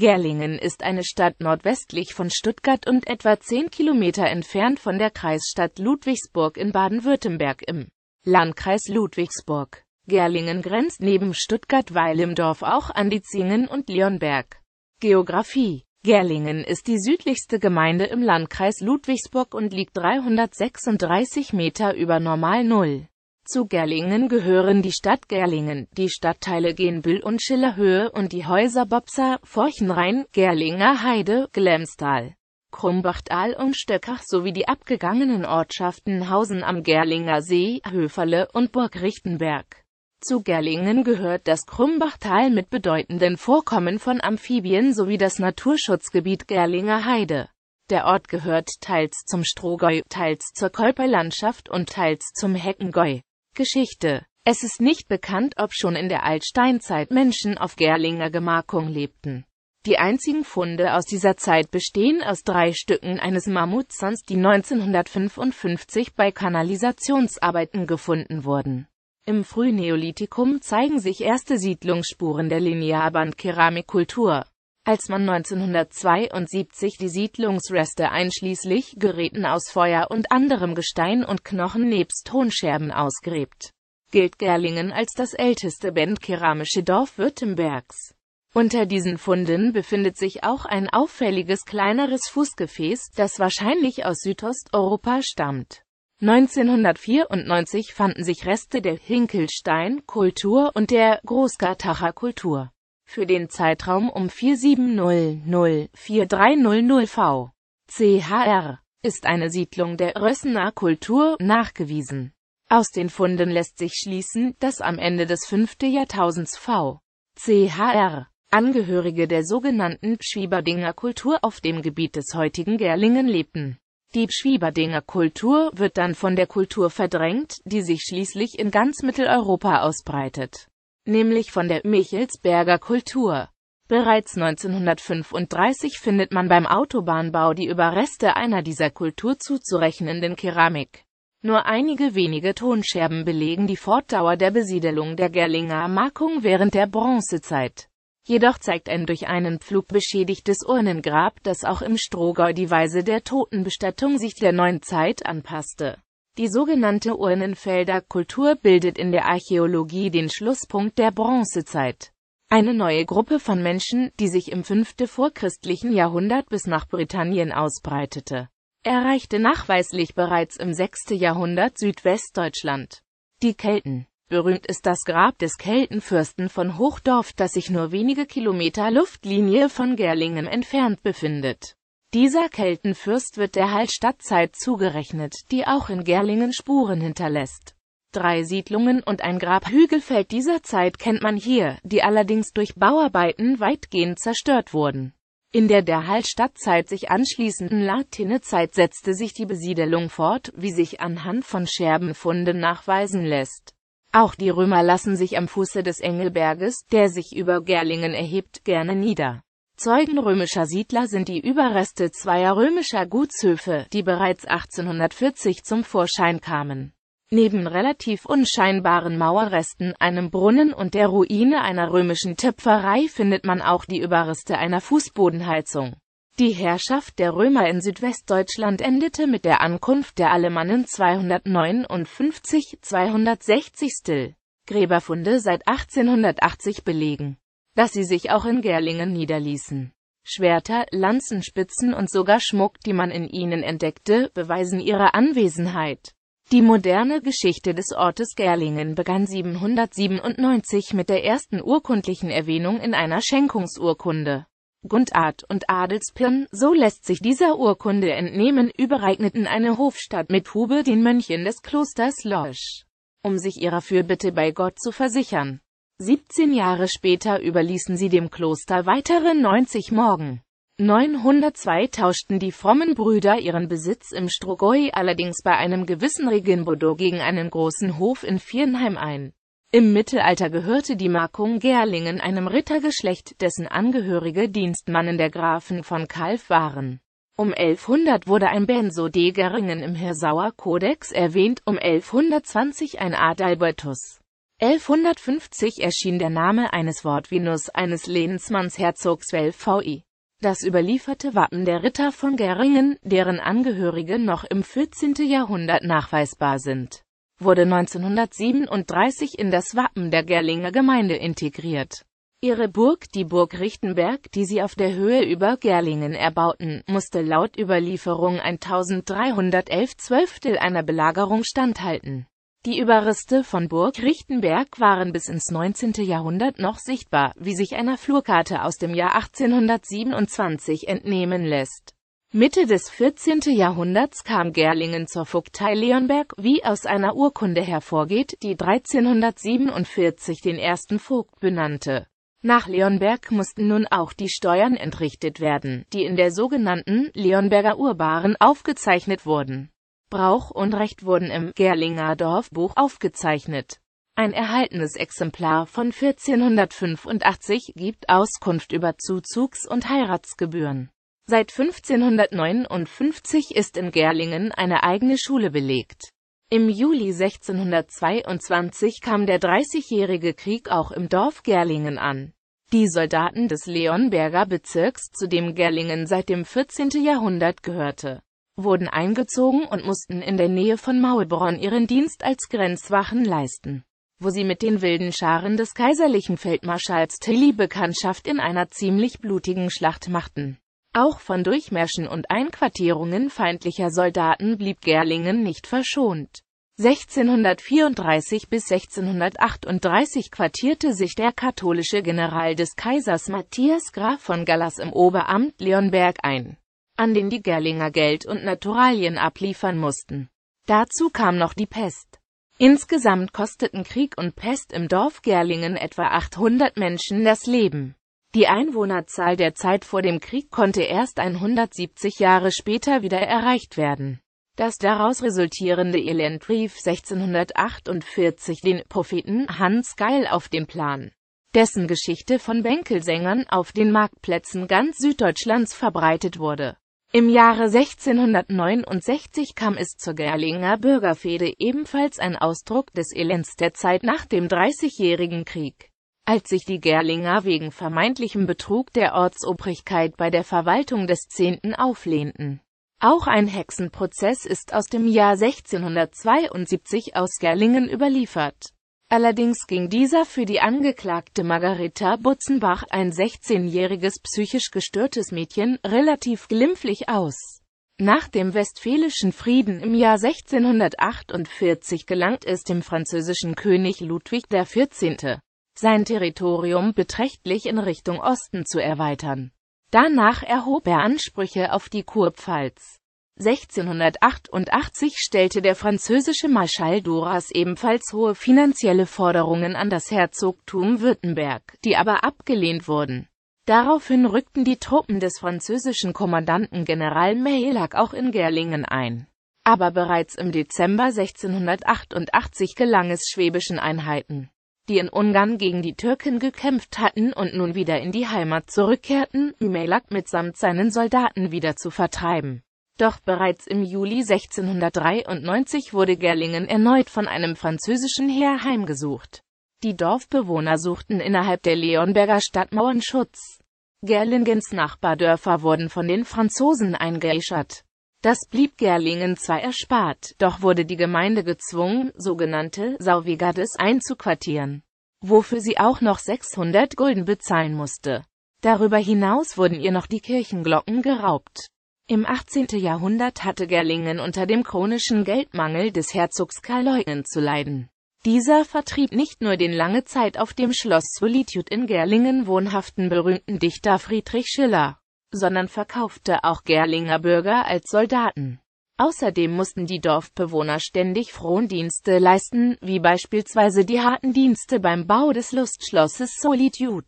Gerlingen ist eine Stadt nordwestlich von Stuttgart und etwa 10 Kilometer entfernt von der Kreisstadt Ludwigsburg in Baden-Württemberg im Landkreis Ludwigsburg. Gerlingen grenzt neben Stuttgart-Weil auch an die Zingen und Leonberg. Geografie Gerlingen ist die südlichste Gemeinde im Landkreis Ludwigsburg und liegt 336 Meter über Normal Null. Zu Gerlingen gehören die Stadt Gerlingen, die Stadtteile Genbühl und Schillerhöhe und die Häuser Bopsa, Forchenrhein, Gerlinger Heide, Glemstal, Krumbachtal und Stöckach sowie die abgegangenen Ortschaften Hausen am Gerlinger See, Höferle und Burg Richtenberg. Zu Gerlingen gehört das Krumbachtal mit bedeutenden Vorkommen von Amphibien sowie das Naturschutzgebiet Gerlinger Heide. Der Ort gehört teils zum Strohgäu, teils zur Kolperlandschaft und teils zum Heckengäu. Geschichte Es ist nicht bekannt, ob schon in der Altsteinzeit Menschen auf Gerlinger Gemarkung lebten. Die einzigen Funde aus dieser Zeit bestehen aus drei Stücken eines Mammutzahns, die 1955 bei Kanalisationsarbeiten gefunden wurden. Im Frühneolithikum zeigen sich erste Siedlungsspuren der Linearband-Keramikkultur. Als man 1972 die Siedlungsreste einschließlich Geräten aus Feuer und anderem Gestein und Knochen nebst Tonscherben ausgräbt, gilt Gerlingen als das älteste bendkeramische Dorf Württembergs. Unter diesen Funden befindet sich auch ein auffälliges kleineres Fußgefäß, das wahrscheinlich aus Südosteuropa stammt. 1994 fanden sich Reste der Hinkelstein-Kultur und der Großgartacher Kultur für den Zeitraum um 4700-4300 v. CHR ist eine Siedlung der Rössener Kultur nachgewiesen. Aus den Funden lässt sich schließen, dass am Ende des 5. Jahrtausends v. CHR Angehörige der sogenannten Schwieberdinger Kultur auf dem Gebiet des heutigen Gerlingen lebten. Die Schwieberdinger Kultur wird dann von der Kultur verdrängt, die sich schließlich in ganz Mitteleuropa ausbreitet nämlich von der Michelsberger Kultur. Bereits 1935 findet man beim Autobahnbau die Überreste einer dieser Kultur zuzurechnenden Keramik. Nur einige wenige Tonscherben belegen die Fortdauer der Besiedelung der Gerlinger Markung während der Bronzezeit. Jedoch zeigt ein durch einen Pflug beschädigtes Urnengrab, das auch im Strohgäu die Weise der Totenbestattung sich der neuen Zeit anpasste. Die sogenannte Urnenfelder Kultur bildet in der Archäologie den Schlusspunkt der Bronzezeit. Eine neue Gruppe von Menschen, die sich im 5. vorchristlichen Jahrhundert bis nach Britannien ausbreitete, erreichte nachweislich bereits im 6. Jahrhundert Südwestdeutschland. Die Kelten. Berühmt ist das Grab des Keltenfürsten von Hochdorf, das sich nur wenige Kilometer Luftlinie von Gerlingen entfernt befindet. Dieser Keltenfürst wird der Hallstattzeit zugerechnet, die auch in Gerlingen Spuren hinterlässt. Drei Siedlungen und ein Grabhügelfeld dieser Zeit kennt man hier, die allerdings durch Bauarbeiten weitgehend zerstört wurden. In der der Hallstattzeit sich anschließenden Latinezeit setzte sich die Besiedelung fort, wie sich anhand von Scherbenfunden nachweisen lässt. Auch die Römer lassen sich am Fuße des Engelberges, der sich über Gerlingen erhebt, gerne nieder. Zeugen römischer Siedler sind die Überreste zweier römischer Gutshöfe, die bereits 1840 zum Vorschein kamen. Neben relativ unscheinbaren Mauerresten, einem Brunnen und der Ruine einer römischen Töpferei findet man auch die Überreste einer Fußbodenheizung. Die Herrschaft der Römer in Südwestdeutschland endete mit der Ankunft der Alemannen 259 260. Gräberfunde seit 1880 belegen dass sie sich auch in Gerlingen niederließen. Schwerter, Lanzenspitzen und sogar Schmuck, die man in ihnen entdeckte, beweisen ihre Anwesenheit. Die moderne Geschichte des Ortes Gerlingen begann 797 mit der ersten urkundlichen Erwähnung in einer Schenkungsurkunde. Gundart und Adelspirn, so lässt sich dieser Urkunde entnehmen, übereigneten eine Hofstadt mit Hube den Mönchen des Klosters Losch, um sich ihrer Fürbitte bei Gott zu versichern. 17 Jahre später überließen sie dem Kloster weitere 90 Morgen. 902 tauschten die frommen Brüder ihren Besitz im Strogoi allerdings bei einem gewissen Reginbodo gegen einen großen Hof in Viernheim ein. Im Mittelalter gehörte die Markung Gerlingen einem Rittergeschlecht, dessen Angehörige Dienstmannen der Grafen von Kalf waren. Um 1100 wurde ein Benso de Geringen im Hirsauer Kodex erwähnt, um 1120 ein Adalbertus. 1150 erschien der Name eines Wortvinus eines Lehnsmanns Herzogs Welfi. Das überlieferte Wappen der Ritter von Geringen, deren Angehörige noch im 14. Jahrhundert nachweisbar sind, wurde 1937 in das Wappen der Gerlinger Gemeinde integriert. Ihre Burg, die Burg Richtenberg, die sie auf der Höhe über Gerlingen erbauten, musste laut Überlieferung 1311 Zwölftel einer Belagerung standhalten. Die Überreste von Burg Richtenberg waren bis ins 19. Jahrhundert noch sichtbar, wie sich einer Flurkarte aus dem Jahr 1827 entnehmen lässt. Mitte des 14. Jahrhunderts kam Gerlingen zur Vogtei Leonberg, wie aus einer Urkunde hervorgeht, die 1347 den ersten Vogt benannte. Nach Leonberg mussten nun auch die Steuern entrichtet werden, die in der sogenannten Leonberger Urbaren aufgezeichnet wurden. Brauch und Recht wurden im Gerlinger Dorfbuch aufgezeichnet. Ein erhaltenes Exemplar von 1485 gibt Auskunft über Zuzugs- und Heiratsgebühren. Seit 1559 ist in Gerlingen eine eigene Schule belegt. Im Juli 1622 kam der Dreißigjährige Krieg auch im Dorf Gerlingen an. Die Soldaten des Leonberger Bezirks, zu dem Gerlingen seit dem 14. Jahrhundert gehörte, wurden eingezogen und mussten in der Nähe von Maulbronn ihren Dienst als Grenzwachen leisten, wo sie mit den wilden Scharen des kaiserlichen Feldmarschalls Tilly Bekanntschaft in einer ziemlich blutigen Schlacht machten. Auch von Durchmärschen und Einquartierungen feindlicher Soldaten blieb Gerlingen nicht verschont. 1634 bis 1638 quartierte sich der katholische General des Kaisers Matthias Graf von Gallas im Oberamt Leonberg ein an den die Gerlinger Geld und Naturalien abliefern mussten. Dazu kam noch die Pest. Insgesamt kosteten Krieg und Pest im Dorf Gerlingen etwa 800 Menschen das Leben. Die Einwohnerzahl der Zeit vor dem Krieg konnte erst 170 Jahre später wieder erreicht werden. Das daraus resultierende Elend rief 1648 den Propheten Hans Geil auf den Plan, dessen Geschichte von Bänkelsängern auf den Marktplätzen ganz Süddeutschlands verbreitet wurde. Im Jahre 1669 kam es zur Gerlinger Bürgerfehde, ebenfalls ein Ausdruck des Elends der Zeit nach dem Dreißigjährigen Krieg. Als sich die Gerlinger wegen vermeintlichem Betrug der Ortsobrigkeit bei der Verwaltung des Zehnten auflehnten. Auch ein Hexenprozess ist aus dem Jahr 1672 aus Gerlingen überliefert. Allerdings ging dieser für die Angeklagte Margareta Butzenbach, ein 16-jähriges psychisch gestörtes Mädchen, relativ glimpflich aus. Nach dem Westfälischen Frieden im Jahr 1648 gelangt es dem französischen König Ludwig XIV., sein Territorium beträchtlich in Richtung Osten zu erweitern. Danach erhob er Ansprüche auf die Kurpfalz. 1688 stellte der französische Marschall Duras ebenfalls hohe finanzielle Forderungen an das Herzogtum Württemberg, die aber abgelehnt wurden. Daraufhin rückten die Truppen des französischen Kommandanten General Meilhac auch in Gerlingen ein. Aber bereits im Dezember 1688 gelang es schwäbischen Einheiten, die in Ungarn gegen die Türken gekämpft hatten und nun wieder in die Heimat zurückkehrten, Meilhac mitsamt seinen Soldaten wieder zu vertreiben. Doch bereits im Juli 1693 wurde Gerlingen erneut von einem französischen Heer heimgesucht. Die Dorfbewohner suchten innerhalb der Leonberger Stadtmauern Schutz. Gerlingens Nachbardörfer wurden von den Franzosen eingeäschert. Das blieb Gerlingen zwar erspart, doch wurde die Gemeinde gezwungen, sogenannte Sauvigades einzuquartieren, wofür sie auch noch 600 Gulden bezahlen musste. Darüber hinaus wurden ihr noch die Kirchenglocken geraubt. Im 18. Jahrhundert hatte Gerlingen unter dem chronischen Geldmangel des Herzogs Karl Eugen zu leiden. Dieser vertrieb nicht nur den lange Zeit auf dem Schloss Solitude in Gerlingen wohnhaften berühmten Dichter Friedrich Schiller, sondern verkaufte auch Gerlinger Bürger als Soldaten. Außerdem mussten die Dorfbewohner ständig Frondienste leisten, wie beispielsweise die harten Dienste beim Bau des Lustschlosses Solitude.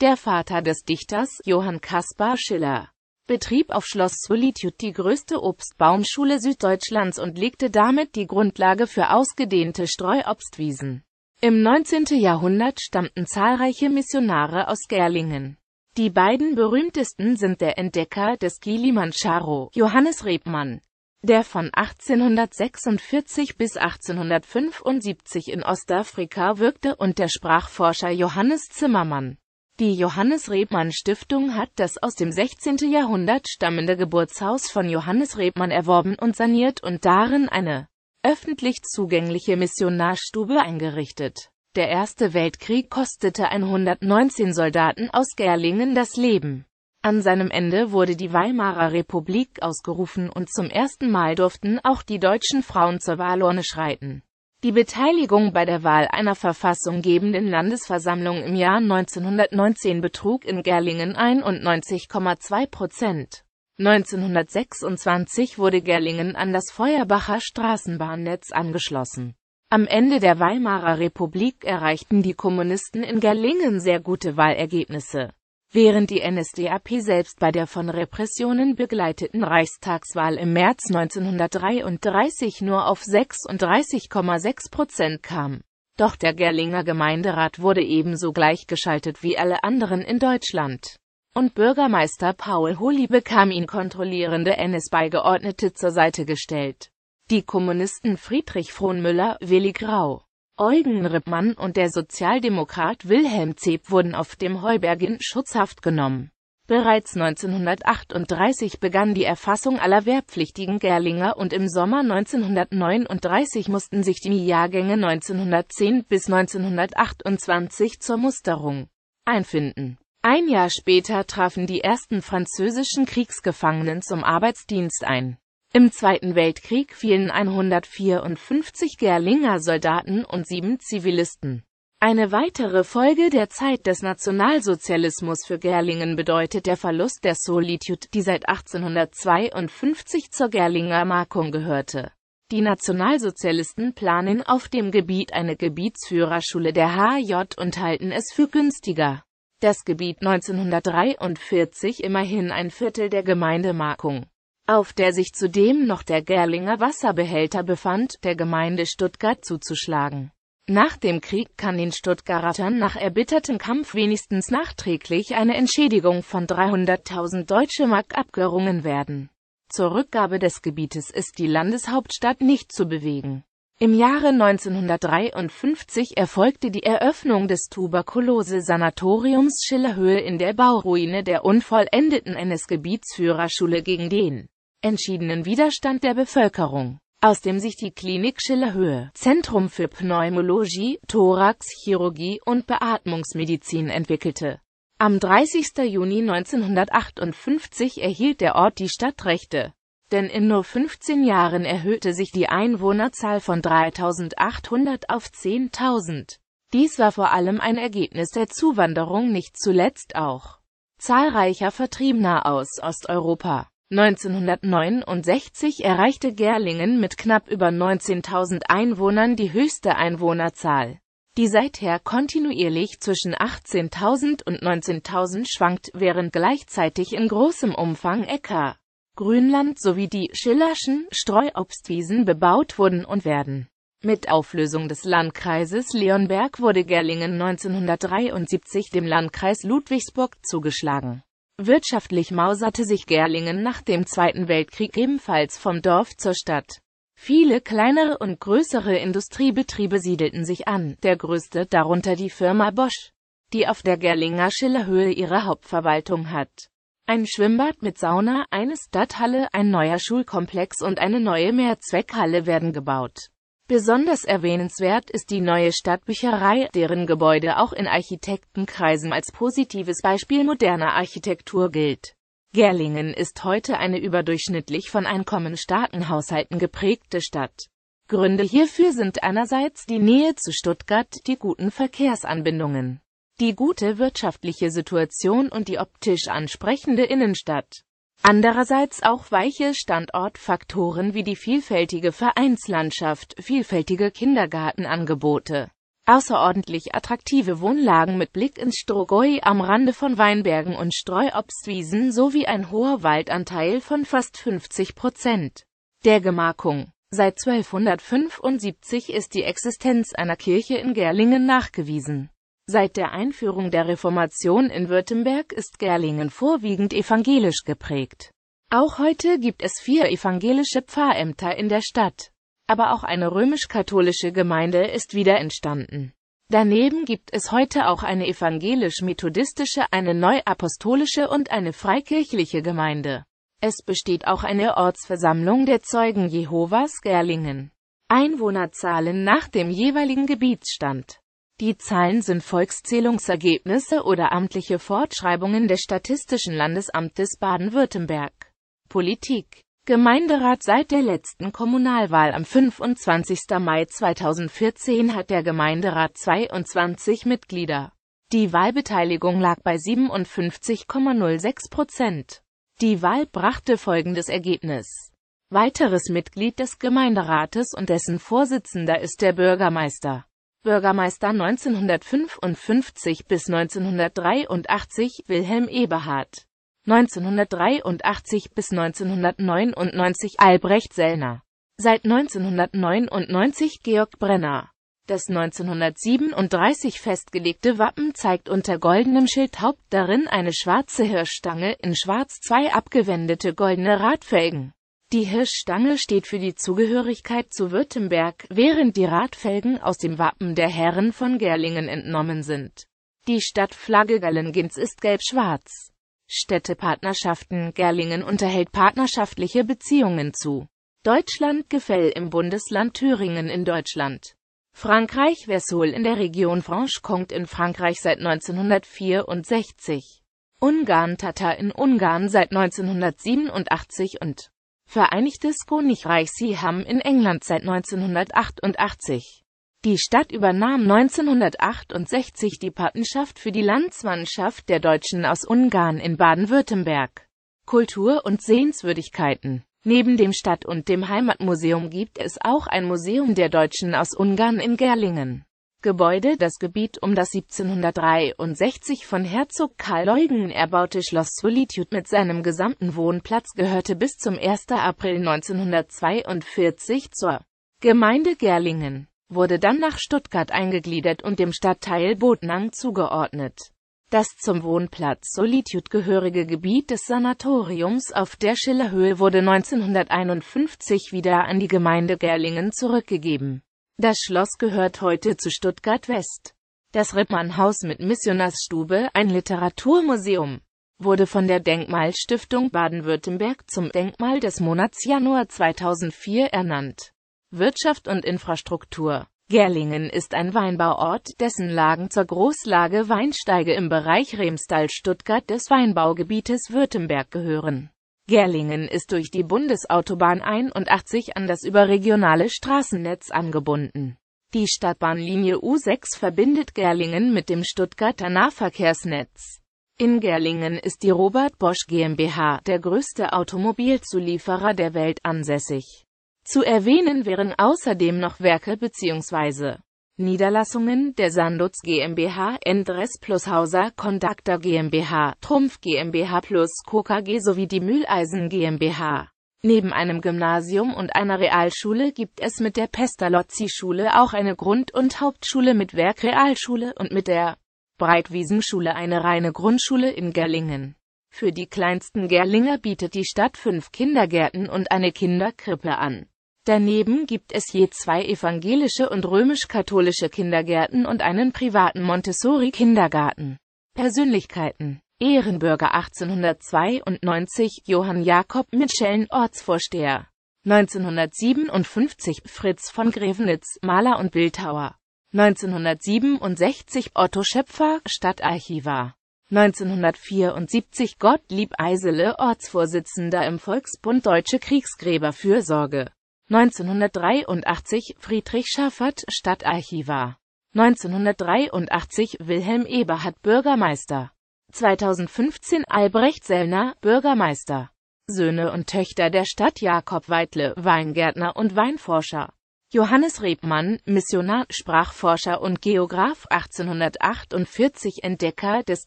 Der Vater des Dichters, Johann Caspar Schiller, betrieb auf Schloss Solitude die größte Obstbaumschule Süddeutschlands und legte damit die Grundlage für ausgedehnte Streuobstwiesen. Im 19. Jahrhundert stammten zahlreiche Missionare aus Gerlingen. Die beiden berühmtesten sind der Entdecker des Kilimanjaro, Johannes Rebmann, der von 1846 bis 1875 in Ostafrika wirkte und der Sprachforscher Johannes Zimmermann. Die Johannes Rebmann Stiftung hat das aus dem 16. Jahrhundert stammende Geburtshaus von Johannes Rebmann erworben und saniert und darin eine öffentlich zugängliche Missionarstube eingerichtet. Der Erste Weltkrieg kostete 119 Soldaten aus Gerlingen das Leben. An seinem Ende wurde die Weimarer Republik ausgerufen und zum ersten Mal durften auch die deutschen Frauen zur Wahlurne schreiten. Die Beteiligung bei der Wahl einer verfassunggebenden Landesversammlung im Jahr 1919 betrug in Gerlingen 91,2 Prozent. 1926 wurde Gerlingen an das Feuerbacher Straßenbahnnetz angeschlossen. Am Ende der Weimarer Republik erreichten die Kommunisten in Gerlingen sehr gute Wahlergebnisse. Während die NSDAP selbst bei der von Repressionen begleiteten Reichstagswahl im März 1933 nur auf 36,6 Prozent kam. Doch der Gerlinger Gemeinderat wurde ebenso gleichgeschaltet wie alle anderen in Deutschland. Und Bürgermeister Paul Holi bekam ihn kontrollierende NS-Beigeordnete zur Seite gestellt. Die Kommunisten Friedrich Frohnmüller, Willi Grau, Eugen Rippmann und der Sozialdemokrat Wilhelm Zeb wurden auf dem Heuberg in Schutzhaft genommen. Bereits 1938 begann die Erfassung aller wehrpflichtigen Gerlinger und im Sommer 1939 mussten sich die Jahrgänge 1910 bis 1928 zur Musterung einfinden. Ein Jahr später trafen die ersten französischen Kriegsgefangenen zum Arbeitsdienst ein. Im Zweiten Weltkrieg fielen 154 Gerlinger Soldaten und sieben Zivilisten. Eine weitere Folge der Zeit des Nationalsozialismus für Gerlingen bedeutet der Verlust der Solitude, die seit 1852 zur Gerlinger Markung gehörte. Die Nationalsozialisten planen auf dem Gebiet eine Gebietsführerschule der HJ und halten es für günstiger. Das Gebiet 1943 immerhin ein Viertel der Gemeindemarkung auf der sich zudem noch der Gerlinger Wasserbehälter befand, der Gemeinde Stuttgart zuzuschlagen. Nach dem Krieg kann den Stuttgartern nach erbittertem Kampf wenigstens nachträglich eine Entschädigung von 300.000 Deutsche Mark abgerungen werden. Zur Rückgabe des Gebietes ist die Landeshauptstadt nicht zu bewegen. Im Jahre 1953 erfolgte die Eröffnung des Tuberkulose-Sanatoriums Schillerhöhe in der Bauruine der unvollendeten NS-Gebietsführerschule gegen den entschiedenen Widerstand der Bevölkerung, aus dem sich die Klinik Schillerhöhe, Zentrum für Pneumologie, Thoraxchirurgie und Beatmungsmedizin entwickelte. Am 30. Juni 1958 erhielt der Ort die Stadtrechte. Denn in nur 15 Jahren erhöhte sich die Einwohnerzahl von 3800 auf 10.000. Dies war vor allem ein Ergebnis der Zuwanderung nicht zuletzt auch zahlreicher Vertriebener aus Osteuropa. 1969 erreichte Gerlingen mit knapp über 19.000 Einwohnern die höchste Einwohnerzahl, die seither kontinuierlich zwischen 18.000 und 19.000 schwankt, während gleichzeitig in großem Umfang Äcker, Grünland sowie die Schillerschen Streuobstwiesen bebaut wurden und werden. Mit Auflösung des Landkreises Leonberg wurde Gerlingen 1973 dem Landkreis Ludwigsburg zugeschlagen Wirtschaftlich mauserte sich Gerlingen nach dem Zweiten Weltkrieg ebenfalls vom Dorf zur Stadt. Viele kleinere und größere Industriebetriebe siedelten sich an, der größte darunter die Firma Bosch, die auf der Gerlinger Schillerhöhe ihre Hauptverwaltung hat. Ein Schwimmbad mit Sauna, eine Stadthalle, ein neuer Schulkomplex und eine neue Mehrzweckhalle werden gebaut. Besonders erwähnenswert ist die neue Stadtbücherei, deren Gebäude auch in Architektenkreisen als positives Beispiel moderner Architektur gilt. Gerlingen ist heute eine überdurchschnittlich von einkommensstarken Haushalten geprägte Stadt. Gründe hierfür sind einerseits die Nähe zu Stuttgart, die guten Verkehrsanbindungen, die gute wirtschaftliche Situation und die optisch ansprechende Innenstadt. Andererseits auch weiche Standortfaktoren wie die vielfältige Vereinslandschaft, vielfältige Kindergartenangebote, außerordentlich attraktive Wohnlagen mit Blick ins Strogoi am Rande von Weinbergen und Streuobstwiesen sowie ein hoher Waldanteil von fast 50 Prozent. Der Gemarkung Seit 1275 ist die Existenz einer Kirche in Gerlingen nachgewiesen. Seit der Einführung der Reformation in Württemberg ist Gerlingen vorwiegend evangelisch geprägt. Auch heute gibt es vier evangelische Pfarrämter in der Stadt. Aber auch eine römisch-katholische Gemeinde ist wieder entstanden. Daneben gibt es heute auch eine evangelisch-methodistische, eine neuapostolische und eine freikirchliche Gemeinde. Es besteht auch eine Ortsversammlung der Zeugen Jehovas Gerlingen. Einwohnerzahlen nach dem jeweiligen Gebietsstand. Die Zahlen sind Volkszählungsergebnisse oder amtliche Fortschreibungen des Statistischen Landesamtes Baden-Württemberg. Politik Gemeinderat Seit der letzten Kommunalwahl am 25. Mai 2014 hat der Gemeinderat 22 Mitglieder. Die Wahlbeteiligung lag bei 57,06 Prozent. Die Wahl brachte folgendes Ergebnis. Weiteres Mitglied des Gemeinderates und dessen Vorsitzender ist der Bürgermeister. Bürgermeister 1955 bis 1983 Wilhelm Eberhard. 1983 bis 1999 Albrecht Sellner. Seit 1999 Georg Brenner. Das 1937 festgelegte Wappen zeigt unter goldenem Schildhaupt darin eine schwarze Hirschstange in schwarz zwei abgewendete goldene Radfelgen. Die Hirschstange steht für die Zugehörigkeit zu Württemberg, während die Radfelgen aus dem Wappen der Herren von Gerlingen entnommen sind. Die Stadtflagge Gallengens ist gelb-schwarz. Städtepartnerschaften Gerlingen unterhält partnerschaftliche Beziehungen zu Deutschland Gefell im Bundesland Thüringen in Deutschland. Frankreich Versol in der Region Franche-Comté in Frankreich seit 1964. Ungarn Tatar in Ungarn seit 1987 und Vereinigtes Königreich Seaham in England seit 1988. Die Stadt übernahm 1968 die Patenschaft für die Landsmannschaft der Deutschen aus Ungarn in Baden-Württemberg. Kultur und Sehenswürdigkeiten Neben dem Stadt- und dem Heimatmuseum gibt es auch ein Museum der Deutschen aus Ungarn in Gerlingen. Gebäude Das Gebiet um das 1763 von Herzog Karl Eugen erbaute Schloss Solitude mit seinem gesamten Wohnplatz gehörte bis zum 1. April 1942 zur Gemeinde Gerlingen wurde dann nach Stuttgart eingegliedert und dem Stadtteil Botnang zugeordnet. Das zum Wohnplatz Solitude gehörige Gebiet des Sanatoriums auf der Schillerhöhe wurde 1951 wieder an die Gemeinde Gerlingen zurückgegeben. Das Schloss gehört heute zu Stuttgart West. Das Rippmannhaus mit Missionarsstube, ein Literaturmuseum, wurde von der Denkmalstiftung Baden-Württemberg zum Denkmal des Monats Januar 2004 ernannt. Wirtschaft und Infrastruktur Gerlingen ist ein Weinbauort, dessen Lagen zur Großlage Weinsteige im Bereich Remstal-Stuttgart des Weinbaugebietes Württemberg gehören. Gerlingen ist durch die Bundesautobahn 81 an das überregionale Straßennetz angebunden. Die Stadtbahnlinie U6 verbindet Gerlingen mit dem Stuttgarter Nahverkehrsnetz. In Gerlingen ist die Robert Bosch GmbH, der größte Automobilzulieferer der Welt ansässig. Zu erwähnen wären außerdem noch Werke bzw. Niederlassungen der Sandutz GmbH, Endres plus Hauser Conductor GmbH, Trumpf GmbH plus KKG sowie die Mühleisen GmbH. Neben einem Gymnasium und einer Realschule gibt es mit der Pestalozzi-Schule auch eine Grund- und Hauptschule mit Werkrealschule und mit der Breitwiesenschule eine reine Grundschule in Gerlingen. Für die kleinsten Gerlinger bietet die Stadt fünf Kindergärten und eine Kinderkrippe an. Daneben gibt es je zwei evangelische und römisch-katholische Kindergärten und einen privaten Montessori-Kindergarten. Persönlichkeiten. Ehrenbürger 1892 Johann Jakob Mitschellen Ortsvorsteher. 1957 Fritz von Grevenitz Maler und Bildhauer. 1967 Otto Schöpfer Stadtarchivar. 1974 Gottlieb Eisele Ortsvorsitzender im Volksbund Deutsche Kriegsgräberfürsorge 1983 Friedrich Schaffert Stadtarchivar. 1983 Wilhelm Eberhard Bürgermeister. 2015 Albrecht Sellner Bürgermeister. Söhne und Töchter der Stadt Jakob Weidle Weingärtner und Weinforscher. Johannes Rebmann Missionar Sprachforscher und Geograph 1848 Entdecker des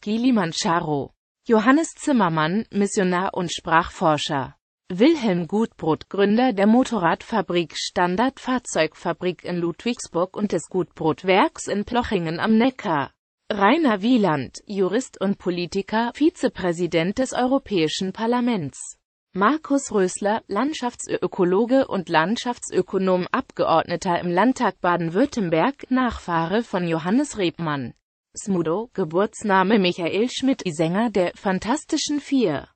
Kilimanjaro Johannes Zimmermann Missionar und Sprachforscher Wilhelm Gutbrot Gründer der Motorradfabrik Standard Fahrzeugfabrik in Ludwigsburg und des Gutbrotwerks in Plochingen am Neckar. Rainer Wieland, Jurist und Politiker, Vizepräsident des Europäischen Parlaments Markus Rösler, Landschaftsökologe und Landschaftsökonom, Abgeordneter im Landtag Baden-Württemberg, Nachfahre von Johannes Rebmann. Smudo, Geburtsname Michael Schmidt, Sänger der Fantastischen Vier